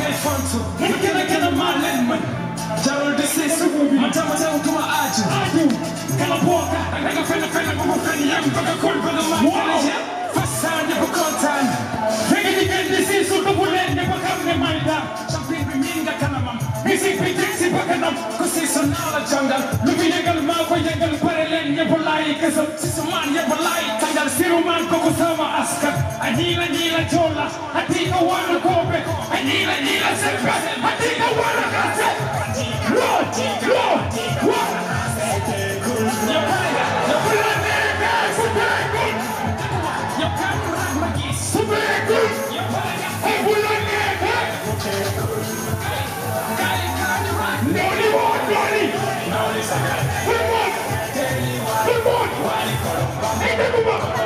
ngay fontu mu gën a gën a maa leen mën jarul di siisu ma tama teew duma aaju aaju kala booka da nga fenn fenn bu mu fenn yam bëgg a kul bëgg a maa kala ja fasaan ñëpp kontaan fekk di gën di siisu dëggu leen ñëpp xam ne may daal champion bi miin nga kanamam musique bi teg si bakkanam ku siisu naa la jàngal lu fi yëngal maa ko yëngal pare leen ñëpp laay gësam si su maan ñëpp laay tàngal siru maan kooku sama askan a ñiila ñiila joola a tiika waana koobe a ñiila ñiila sembe a tiika waana kase. Come on.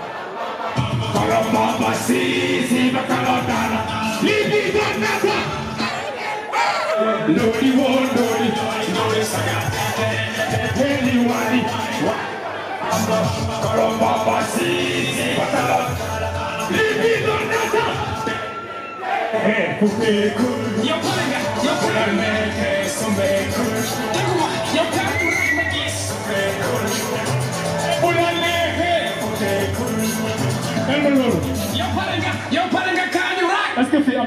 raay bëgguñu sax ñu dem. Taal bu yàlla taal sànni ci si ma te gën nga koy. Ci kaw, yaay ci kaw, one, one. Ndoli wo ndoli. Ndoli saga. Teteni wali. Kolomba basisi bakalodana. Libi donata. Ndoli wo ndoli. Ndoli saga. Teteni wali. Kolomba basisi bakalodana. Libi donata. Hey, kukiku. Yo parenga, yo parenga, sombe kul. Teguma, yo parenga,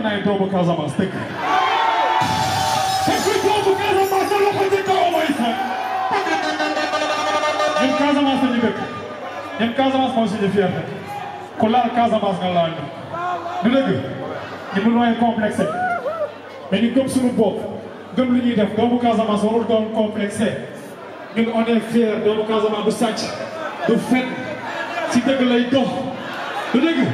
est-ce que fii am na ay doomu Casamance dëkk est-ce doomu Casamance sa loxo ci kaw mooy Casamance la ñu dëkk ñun Casamance mooy suñu fierté ku laal Casamance nga laal ñu du dëgg mun nooy complexé mais ñu gëm suñu gëm lu ñuy def. Doomu Casamance warul doon complexé ñun on est fier doomu Casamance du sàcc du fen. Ci dëgg lay dox. Du dëgg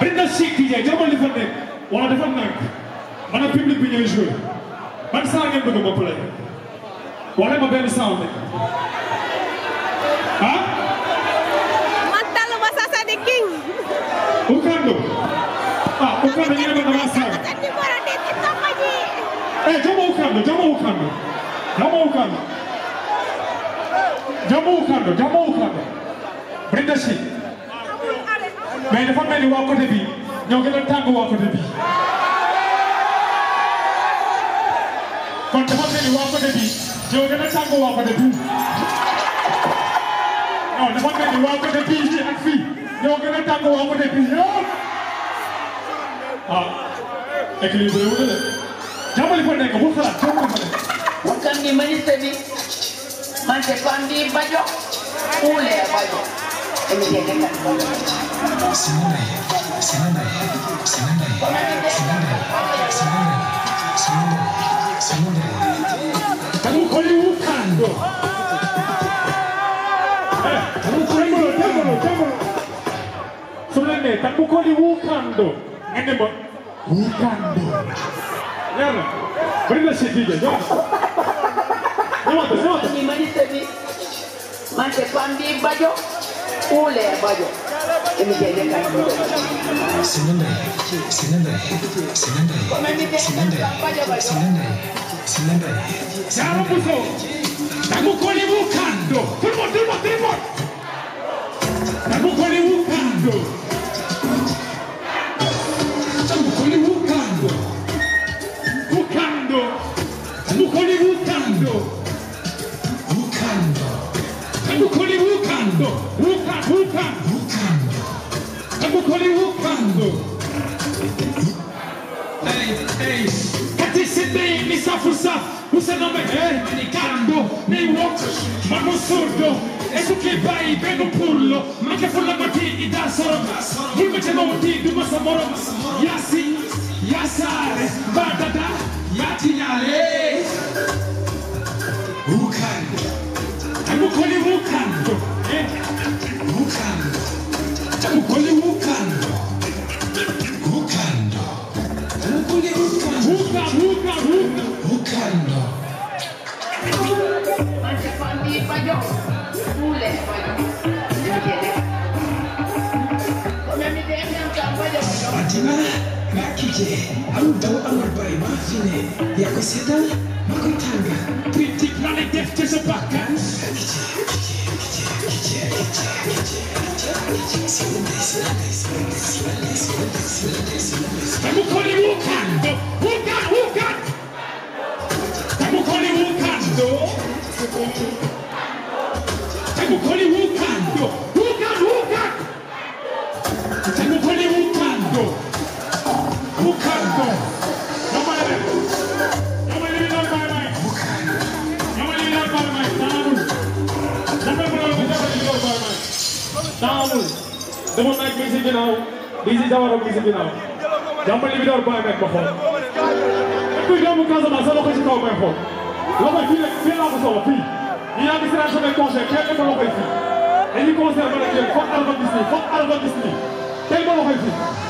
bari na Cheikh Tidiane jamono li fa wala dafa nànk. Man ak public bi ñooy joué ban saa ngeen bëgg ma play. Wala ma benn sound. Ah? Mantaluma sasa di king. Ukando. Ah Ukando ñu ne ma dama saaga Sasa di mora di kita maji. eh jamo Ukando jamo Ukando. Jamo Ukando. Jamo Ukando jamo Ukando. Cheikh mais dafa mel ni waa côté bi ñoo gën a tàng waa côté bi. Kon dafa mel ni waa côté bi ñoo gën a tàng waa côté bi. Non dafa mel ni waa côté bi fii ak fii ñoo gën a tàng waa côté bi yëpp. Ah équilibré wu de. Jàmbali fa nekk bu xalaat jàmbali fa nekk. Wakandi manistani mante pandi bajo ule bajo emi jege kan Sinanday, Sinanday, Sinanday, Sinanday, Sinanday, Mantepandi, Bajo. Siamo Busso Siamo con i Wucando Tout le monde, tout le monde, tout le monde Siamo con i Wucando Hookah! Aku kali hookah Ehi, Hey, hey. Kati sete mi safusa, usa il nome eh, ni cambo, nei walk, ma non sordo. E tu che vai, prendo un pullo, ma che fulla matti da solo. Dimmi che non ti, dimmi samoro, yasi, yasare, badada, yatinale. Hukan. Aku kali hookah tu. Fatima, makije, amdaw amar bay mafine. Yako sedal, makoy tanga. Critique na lay def ci sa bakkan. Demoon nañ bi si ginnaaw bi si jamono bi si ginnaaw. Jàmbali bi door bàyyi ba xool. Kuy doomu Casamance sa loxo ci kaw xool? Loxo fii ko ngi si rajo de concert kenn nekk loxo yi fii. Dañuy concert ba nag yéen foog alba gis nii foog alba gis nii. Kenn fii.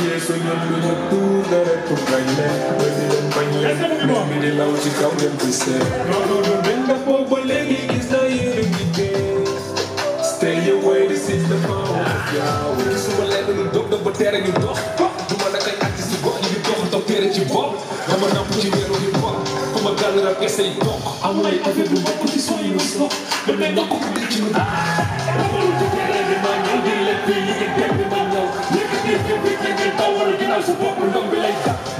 yee sa ñu ne bañ leen bañ mi di law ci kaw dem di seet loolu dañ la foog ba léegi gis naa yéen ngi dee stay away this is the power of Yahweh ki leen ñu dog dog ba teere ñu dox du ma nag ay artiste gox ñu dox toog teere ci bopp dama napp ci weeru hip hop ku ma gàll rap essay toog amul ay affaire bu mbokk ci suñu stock damay ndokk ko ci ñu